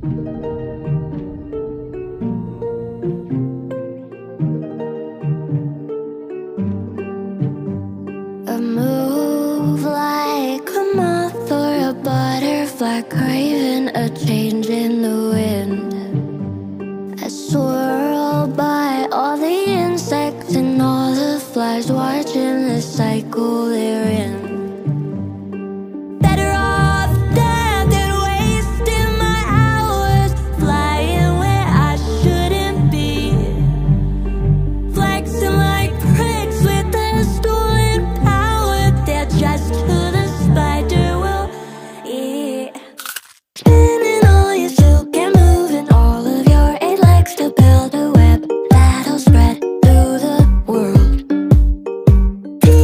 A move like a moth or a butterfly craving a change in the wind. I swirl by all the insects and all the flies. Why